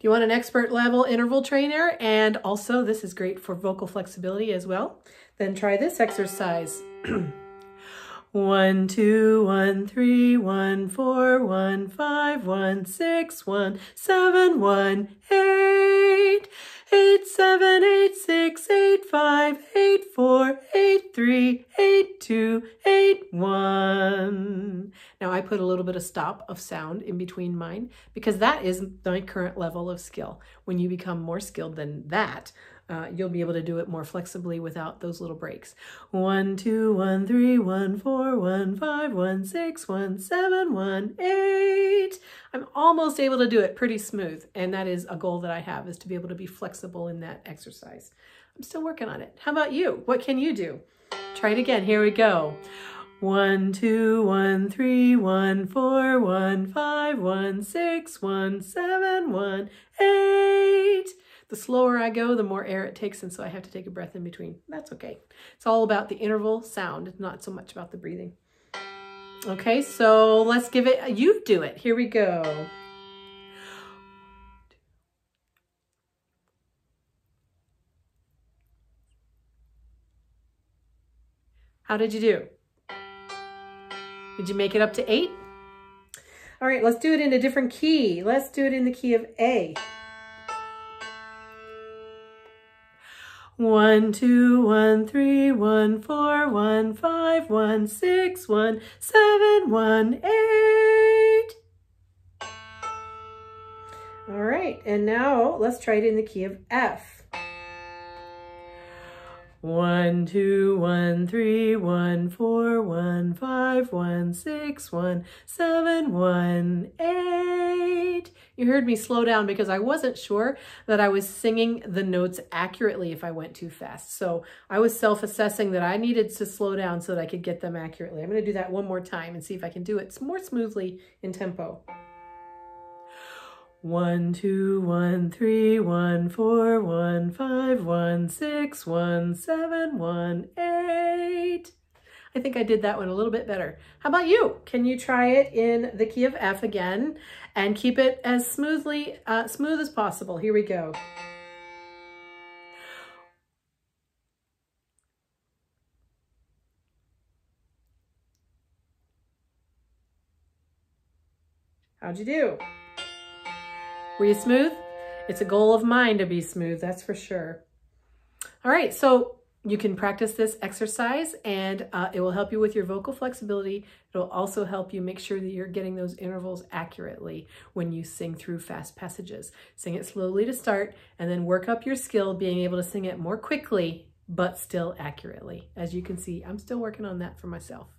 you want an expert level interval trainer? And also this is great for vocal flexibility as well. Then try this exercise. One, two, one, three, one, four, one, five, one, six, one, seven, one, eight, eight, seven, eight, six, eight, five, eight, four, eight, three, two, eight, one. Now I put a little bit of stop of sound in between mine because that is my current level of skill. When you become more skilled than that, uh, you'll be able to do it more flexibly without those little breaks. One, two, one, three, one, four, one, five, one, six, one, seven, one, eight. I'm almost able to do it pretty smooth. And that is a goal that I have is to be able to be flexible in that exercise. I'm still working on it. How about you? What can you do? Try it again. Here we go. One, two, one, three, one, four, one, five, one, six, one, seven, one, eight. The slower I go, the more air it takes, and so I have to take a breath in between. That's okay. It's all about the interval sound, it's not so much about the breathing. Okay, so let's give it, you do it. Here we go. How did you do? Did you make it up to eight? All right, let's do it in a different key. Let's do it in the key of A. One, two, one, three, one, four, one, five, one, six, one, seven, one, eight. All right, and now let's try it in the key of F. One, two, one, three, one, four, one, five, one, six, one, seven, one, eight. You heard me slow down because I wasn't sure that I was singing the notes accurately if I went too fast. So I was self-assessing that I needed to slow down so that I could get them accurately. I'm gonna do that one more time and see if I can do it more smoothly in tempo. One, two, one, three, one, four, one, five, one, six, one, seven, one, eight. I think I did that one a little bit better. How about you? Can you try it in the key of F again and keep it as smoothly, uh, smooth as possible? Here we go. How'd you do? Were you smooth? It's a goal of mine to be smooth, that's for sure. All right, so you can practice this exercise and uh, it will help you with your vocal flexibility. It'll also help you make sure that you're getting those intervals accurately when you sing through fast passages. Sing it slowly to start and then work up your skill being able to sing it more quickly but still accurately. As you can see, I'm still working on that for myself.